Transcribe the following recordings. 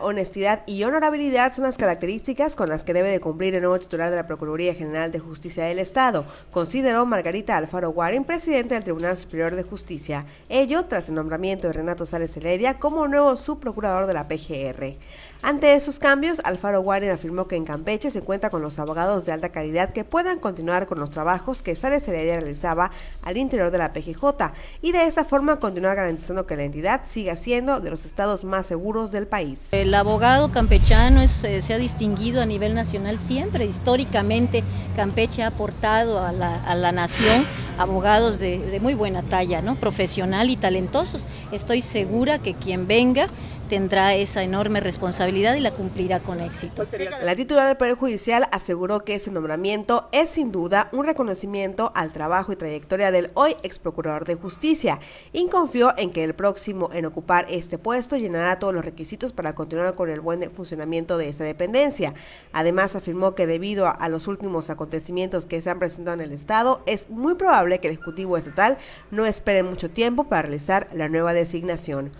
Honestidad y honorabilidad son las características con las que debe de cumplir el nuevo titular de la Procuraduría General de Justicia del Estado, consideró Margarita Alfaro Guarín, presidente del Tribunal Superior de Justicia. Ello tras el nombramiento de Renato Sales Heredia como nuevo subprocurador de la PGR. Ante esos cambios, Alfaro Guarín afirmó que en Campeche se cuenta con los abogados de alta calidad que puedan continuar con los trabajos que Sales Heredia realizaba al interior de la PGJ y de esa forma continuar garantizando que la entidad siga siendo de los estados más seguros del país. El abogado campechano eh, se ha distinguido a nivel nacional siempre, históricamente Campeche ha aportado a la, a la nación abogados de, de, muy buena talla, ¿no? profesional y talentosos. Estoy segura que quien venga tendrá esa enorme responsabilidad y la cumplirá con éxito. La titular del Poder Judicial aseguró que ese nombramiento es sin duda un reconocimiento al trabajo y trayectoria del hoy ex procurador de justicia y confió en que el próximo en ocupar este puesto llenará todos los requisitos para continuar con el buen funcionamiento de esa dependencia. Además afirmó que debido a los últimos acontecimientos que se han presentado en el Estado, es muy probable que el Ejecutivo Estatal no espere mucho tiempo para realizar la nueva designación.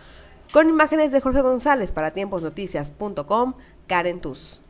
Con imágenes de Jorge González para tiemposnoticias.com, Karen Tus.